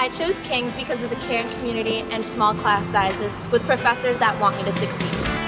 I chose King's because of the caring community and small class sizes with professors that want me to succeed.